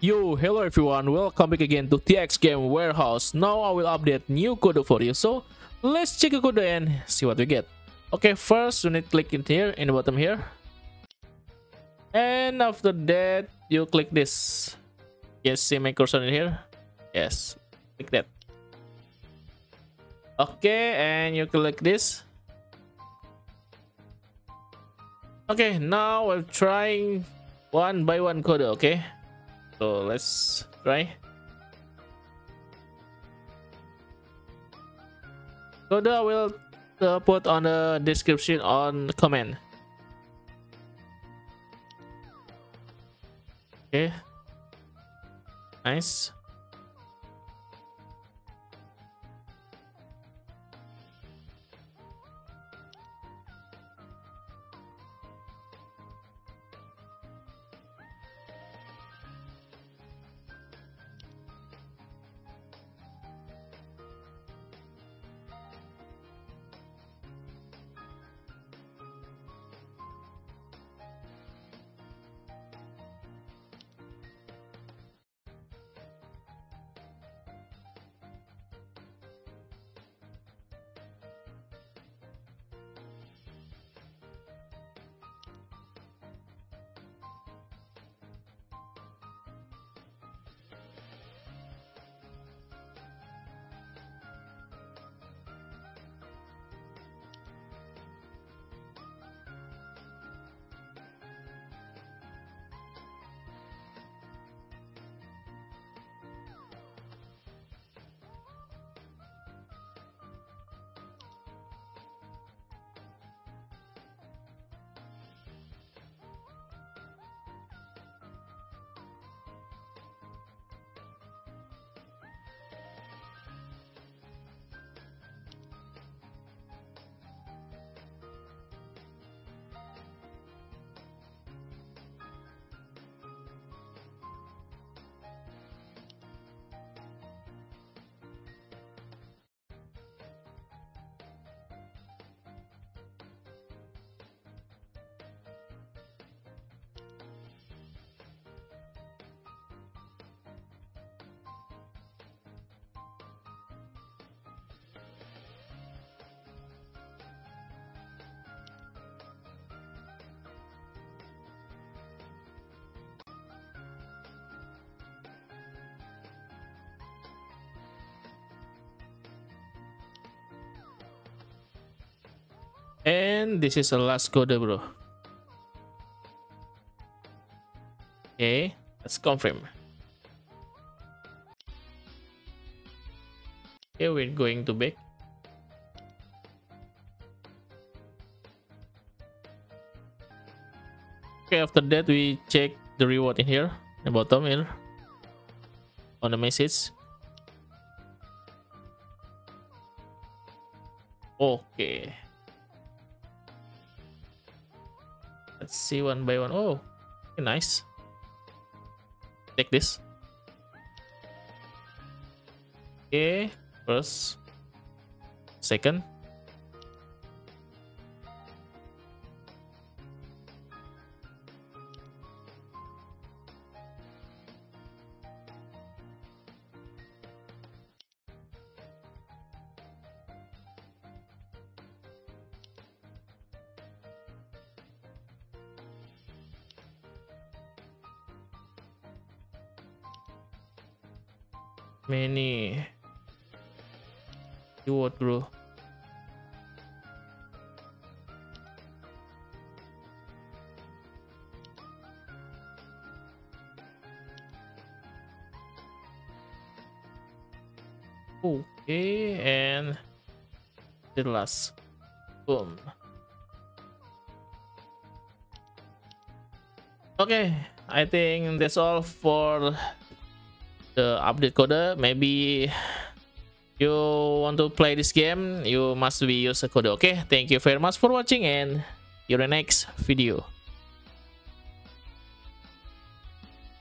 Yo, hello everyone, welcome back again to TX Game Warehouse. Now I will update new code for you, so let's check the code and see what we get. Okay, first you need to click in here, in the bottom here. And after that, you click this. Yes, see my cursor in here? Yes, click that. Okay, and you click this. Okay, now we're trying one by one code, okay? So let's try. Code I will uh, put on the description on comment. Okay. Nice. And this is the last code, bro. Okay, let's confirm. Okay, we're going to back. Okay, after that we check the reward in here, the bottom here, on the message. Okay. Let's see one by one. Oh, nice. Take this. Okay, first, second. Many. Keyword bro okay and the last boom okay i think that's all for the update code maybe you want to play this game you must be use a code okay thank you very much for watching and see you in the next video